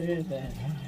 Ayun.